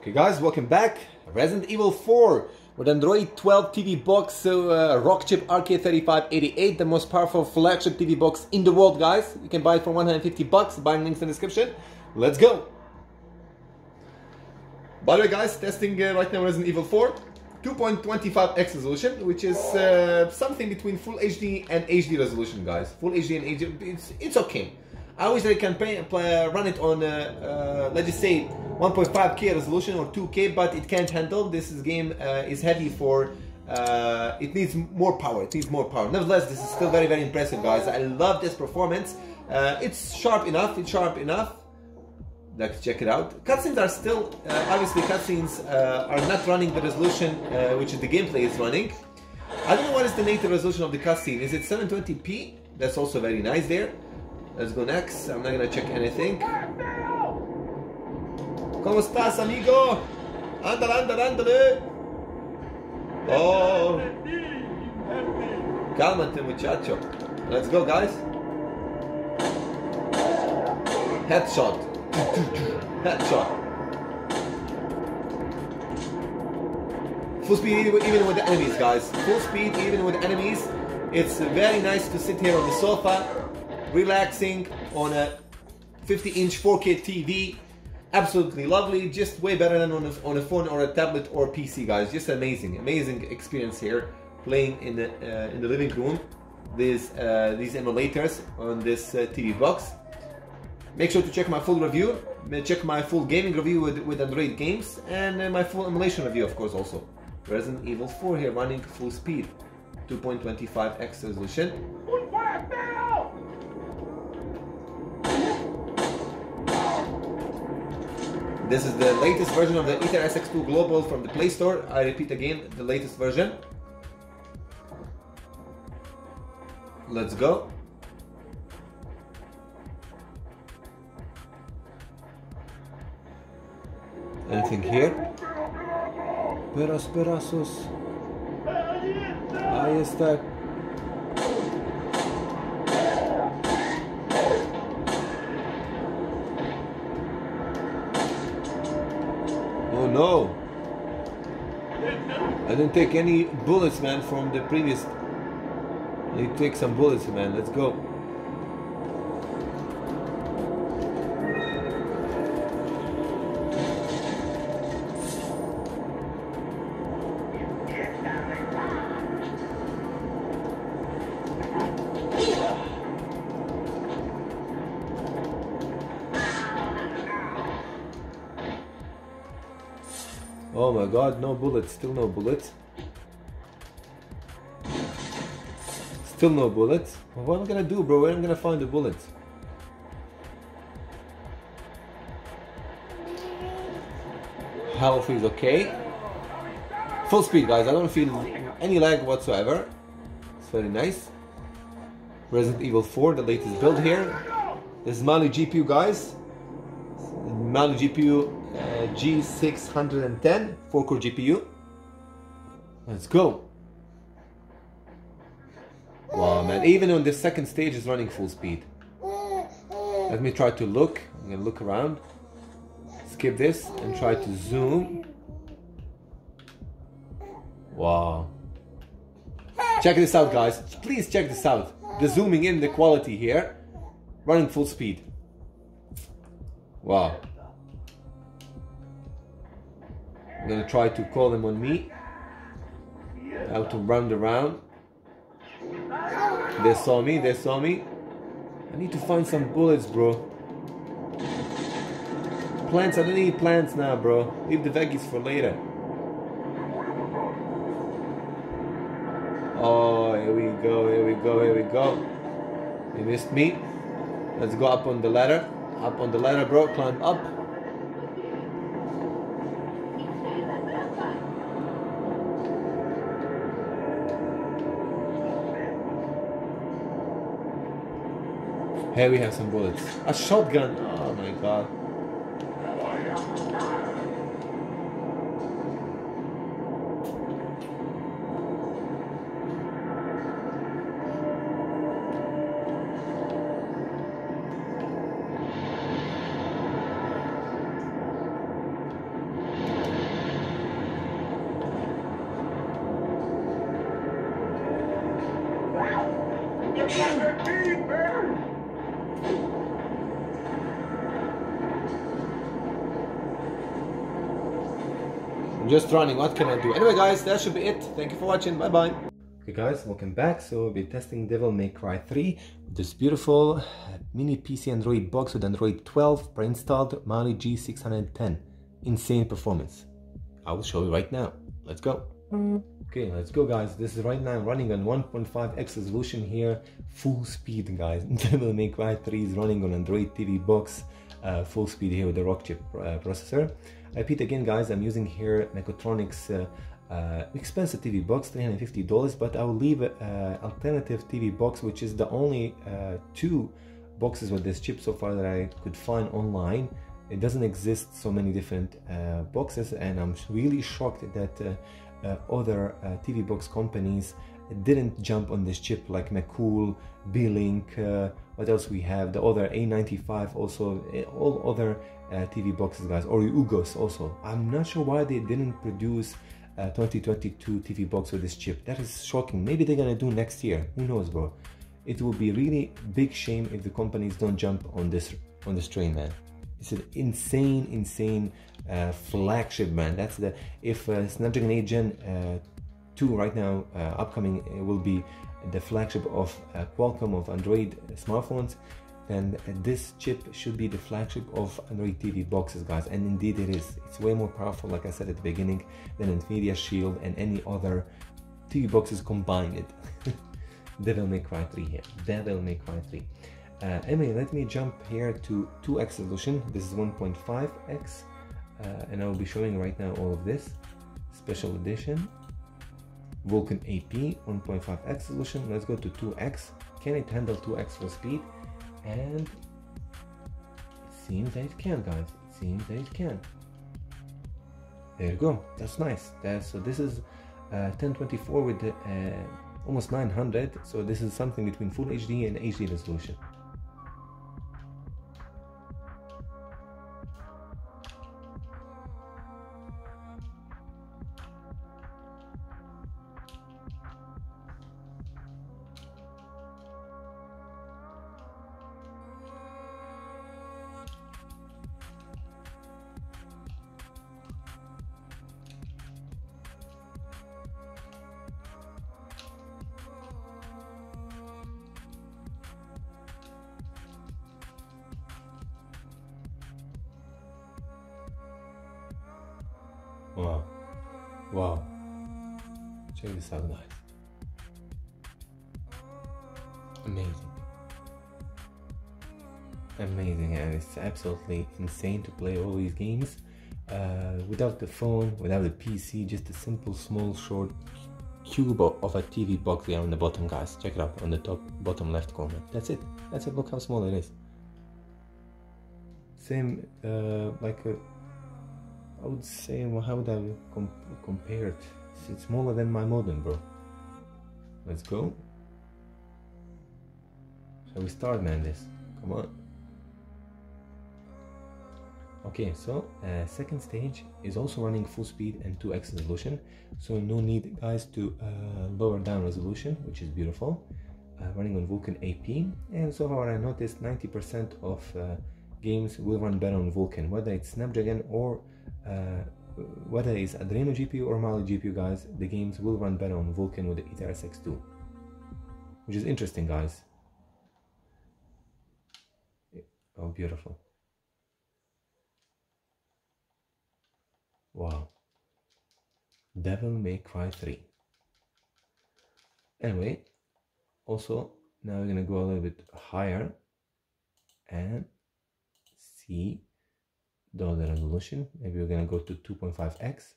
Okay guys, welcome back. Resident Evil 4 with Android 12 TV box, so uh, Rockchip RK3588, the most powerful flagship TV box in the world guys. You can buy it for 150 bucks, buying links in the description. Let's go! By the way guys, testing uh, right now Resident Evil 4. 2.25x resolution, which is uh, something between Full HD and HD resolution guys. Full HD and HD, it's, it's okay. I wish I can play, run it on, uh, uh, let's just say, 1.5K resolution or 2K, but it can't handle. This is game uh, is heavy for, uh, it needs more power. It needs more power. Nevertheless, this is still very, very impressive, guys. I love this performance. Uh, it's sharp enough. It's sharp enough. Let's check it out. Cutscenes are still, uh, obviously, cutscenes are not running the resolution which the gameplay is running. I don't know what is the native resolution of the cutscene. Is it 720p? That's also very nice there. Let's go next. I'm not gonna check anything. ¿Cómo estás, amigo? Ándale, ándale, ándale. Oh. Cálmate, muchacho. Let's go, guys. Headshot. Headshot. Full speed even with the enemies, guys. Full speed even with enemies. It's very nice to sit here on the sofa relaxing on a 50 inch 4K TV. Absolutely lovely, just way better than on a, on a phone or a tablet or PC, guys. Just amazing, amazing experience here playing in the uh, in the living room. These uh, these emulators on this uh, TV box. Make sure to check my full review. Check my full gaming review with, with Android games and uh, my full emulation review, of course, also. Resident Evil 4 here running full speed, 2.25x resolution. This is the latest version of the AetherSX2 Global from the Play Store. I repeat again, the latest version. Let's go. Anything here? Peras, perazos. Ahí está. No. I didn't take any bullets, man, from the previous. I need to take some bullets, man. Let's go. Oh my god, no bullets, still no bullets. Still no bullets. What am I gonna do, bro? Where am I gonna find the bullets? Health is okay. Full speed, guys. I don't feel any lag whatsoever. It's very nice. Resident Evil 4, the latest build here. This is Mali GPU, guys. Mali GPU G610 4-core GPU. Let's go. Wow, man. Even on the second stage is running full speed. Let me try to look. I'm gonna look around. Skip this and try to zoom. Wow. Check this out, guys. Please check this out. The zooming in, the quality here. Running full speed. Wow. I'm gonna try to call them on me. How to run around. They saw me, they saw me. I need to find some bullets, bro. Plants, I don't need plants now, bro. Leave the veggies for later. Oh, here we go, here we go, here we go. You missed me. Let's go up on the ladder. Up on the ladder, bro. Climb up. Here we have some bullets. A shotgun. Oh my god. Just running what can I do? Anyway guys that should be it. Thank you for watching. Bye bye okay guys welcome back. So we'll be testing Devil May Cry 3 with this beautiful mini PC Android box with Android 12 pre-installed Mali G610 insane performance. I will show you right now. Let's go. Okay let's go guys. This is right now running on 1.5x resolution here. Full speed guys. Devil May Cry 3 is running on Android TV box. Uh, full speed here with the Rockchip uh, processor I repeat again guys, I'm using here Mekotronics uh, uh, expensive TV box, $350, but I will leave an uh, alternative TV box, which is the only uh, two boxes with this chip so far that I could find online. It doesn't exist so many different boxes and I'm really shocked that other TV box companies didn't jump on this chip like Mecool, Beelink, what else we have, the other A95 also, eh, all other uh, TV boxes guys. Or Ugoos also. I'm not sure why they didn't produce a 2022 TV box with this chip. That is shocking. Maybe they're gonna do next year. Who knows bro? It will be really big shame if the companies don't jump on this on this train man. It's an insane insane uh, flagship man. That's the if uh, Snapdragon 8 Gen uh, 2 right now uh, upcoming it will be the flagship of uh, Qualcomm of Android smartphones. And this chip should be the flagship of Android TV boxes guys. And indeed it is. It's way more powerful like I said at the beginning than Nvidia Shield and any other TV boxes combined. It Devil May Cry 3 here. Devil May Cry 3 uh, anyway let me jump here to 2x resolution. This is 1.5x uh, and I will be showing right now all of this. Special edition Vulkan AP 1.5x resolution let's go to 2x can it handle 2x for speed? And it seems that it can guys. It seems that it can. There you go. That's nice. That's so this is uh, 1024 with the, uh, almost 900 so this is something between full HD and HD resolution Wow. Wow. Check this out, guys. Amazing. Amazing, and it's absolutely insane to play all these games uh, without the phone, without the PC, just a simple, small, short cube of a TV box there on the bottom, guys. Check it out on the top, bottom left corner. That's it. That's it. Look how small it is. Same, uh, like a I would say, well, how would I com compare it? It's smaller than my modem, bro. Let's go. Shall we start, man, this? Come on. Okay, so uh, second stage is also running full speed and 2x resolution. So no need, guys, to uh, lower down resolution, which is beautiful. Uh, running on Vulkan AP. And so far I noticed 90% of uh, games will run better on Vulkan, whether it's Snapdragon or Uh, whether it's Adreno GPU or Mali GPU guys, the games will run better on Vulkan with the AetherSX2. Which is interesting guys. Oh, beautiful. Wow. Devil May Cry 3. Anyway, also now we're gonna go a little bit higher and see the resolution maybe we're gonna go to 2.5x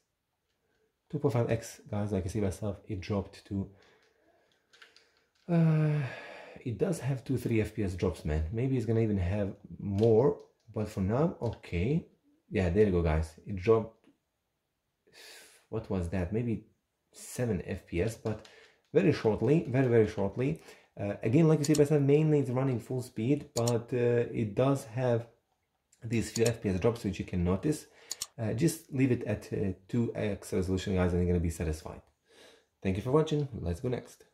2.5x guys I can see myself it dropped to uh, it does have 2 3 fps drops man. Maybe it's gonna even have more but for now okay. Yeah there you go guys. It dropped what was that? Maybe 7 fps but very shortly very very shortly. Uh, again like you see myself mainly it's running full speed but uh, it does have these few FPS drops which you can notice. Uh, just leave it at uh, 2x resolution guys and you're going to be satisfied. Thank you for watching. Let's go next.